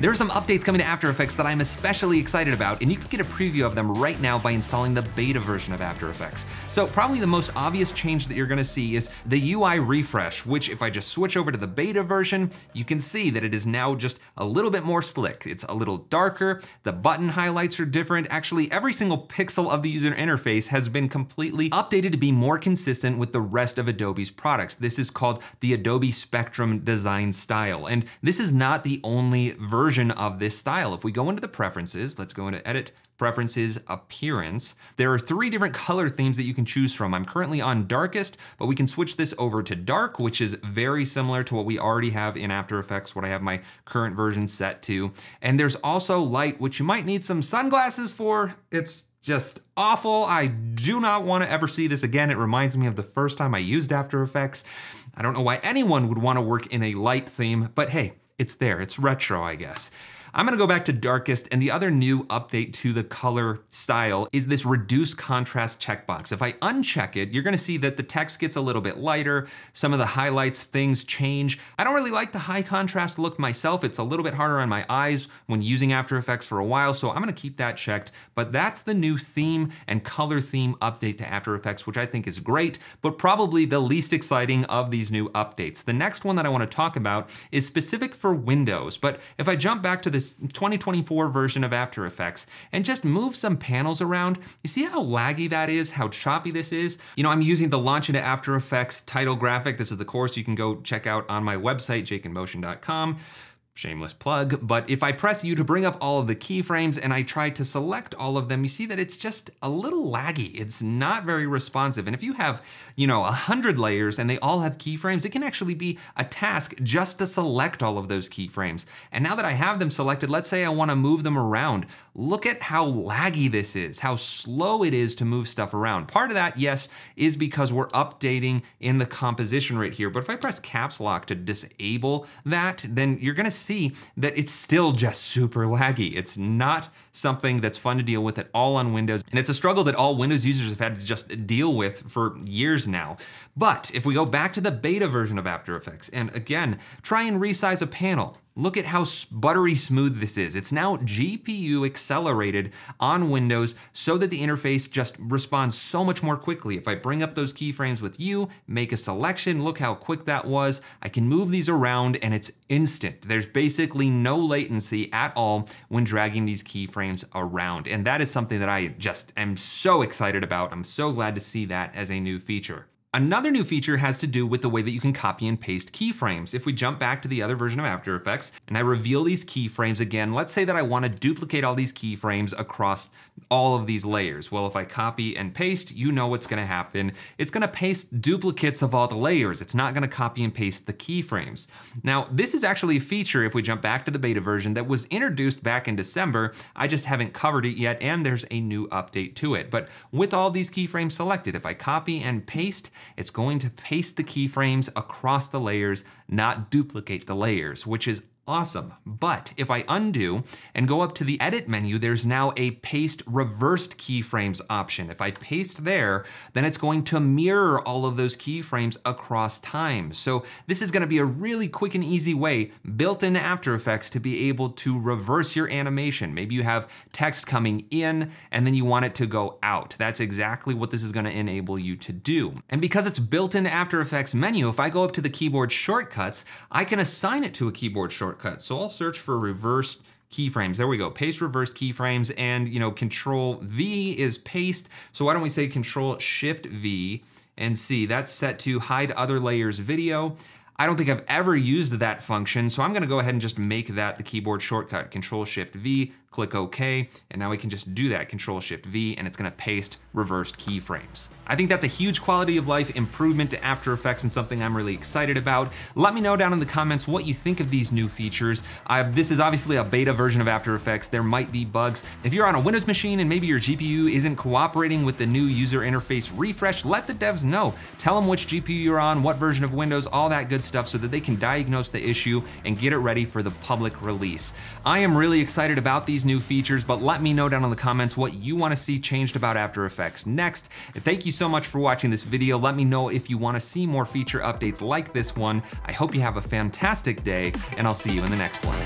There are some updates coming to After Effects that I'm especially excited about, and you can get a preview of them right now by installing the beta version of After Effects. So probably the most obvious change that you're gonna see is the UI refresh, which if I just switch over to the beta version, you can see that it is now just a little bit more slick. It's a little darker, the button highlights are different. Actually, every single pixel of the user interface has been completely updated to be more consistent with the rest of Adobe's products. This is called the Adobe Spectrum design style. And this is not the only version version of this style. If we go into the preferences, let's go into edit preferences appearance. There are three different color themes that you can choose from. I'm currently on darkest, but we can switch this over to dark, which is very similar to what we already have in After Effects, what I have my current version set to. And there's also light, which you might need some sunglasses for. It's just awful. I do not want to ever see this again. It reminds me of the first time I used After Effects. I don't know why anyone would want to work in a light theme, but hey, it's there. It's retro, I guess. I'm gonna go back to darkest and the other new update to the color style is this reduce contrast checkbox. If I uncheck it, you're gonna see that the text gets a little bit lighter, some of the highlights, things change. I don't really like the high contrast look myself. It's a little bit harder on my eyes when using After Effects for a while, so I'm gonna keep that checked. But that's the new theme and color theme update to After Effects, which I think is great, but probably the least exciting of these new updates. The next one that I wanna talk about is specific for Windows, but if I jump back to this 2024 version of After Effects and just move some panels around. You see how laggy that is, how choppy this is? You know, I'm using the Launch into After Effects title graphic. This is the course you can go check out on my website, jakeinmotion.com shameless plug, but if I press U to bring up all of the keyframes and I try to select all of them, you see that it's just a little laggy. It's not very responsive. And if you have, you know, a hundred layers and they all have keyframes, it can actually be a task just to select all of those keyframes. And now that I have them selected, let's say I wanna move them around. Look at how laggy this is, how slow it is to move stuff around. Part of that, yes, is because we're updating in the composition right here. But if I press caps lock to disable that, then you're gonna see that it's still just super laggy. It's not something that's fun to deal with at all on Windows. And it's a struggle that all Windows users have had to just deal with for years now. But if we go back to the beta version of After Effects, and again, try and resize a panel, Look at how buttery smooth this is. It's now GPU accelerated on Windows so that the interface just responds so much more quickly. If I bring up those keyframes with you, make a selection, look how quick that was. I can move these around and it's instant. There's basically no latency at all when dragging these keyframes around. And that is something that I just am so excited about. I'm so glad to see that as a new feature. Another new feature has to do with the way that you can copy and paste keyframes. If we jump back to the other version of After Effects and I reveal these keyframes again, let's say that I wanna duplicate all these keyframes across all of these layers. Well, if I copy and paste, you know what's gonna happen. It's gonna paste duplicates of all the layers. It's not gonna copy and paste the keyframes. Now, this is actually a feature, if we jump back to the beta version, that was introduced back in December. I just haven't covered it yet, and there's a new update to it. But with all these keyframes selected, if I copy and paste, it's going to paste the keyframes across the layers, not duplicate the layers, which is awesome. But if I undo and go up to the edit menu, there's now a paste reversed keyframes option. If I paste there, then it's going to mirror all of those keyframes across time. So this is gonna be a really quick and easy way built into After Effects to be able to reverse your animation. Maybe you have text coming in and then you want it to go out. That's exactly what this is gonna enable you to do. And because it's built into After Effects menu, if I go up to the keyboard shortcuts, I can assign it to a keyboard shortcut shortcut. So I'll search for reversed keyframes. There we go, paste reversed keyframes and you know, control V is paste. So why don't we say control shift V and see that's set to hide other layers video. I don't think I've ever used that function, so I'm gonna go ahead and just make that the keyboard shortcut, control shift V, click OK, and now we can just do that, Control Shift V, and it's gonna paste reversed keyframes. I think that's a huge quality of life improvement to After Effects and something I'm really excited about. Let me know down in the comments what you think of these new features. This is obviously a beta version of After Effects. There might be bugs. If you're on a Windows machine and maybe your GPU isn't cooperating with the new user interface refresh, let the devs know. Tell them which GPU you're on, what version of Windows, all that good stuff so that they can diagnose the issue and get it ready for the public release. I am really excited about these these new features, but let me know down in the comments what you wanna see changed about After Effects next. Thank you so much for watching this video. Let me know if you wanna see more feature updates like this one. I hope you have a fantastic day, and I'll see you in the next one.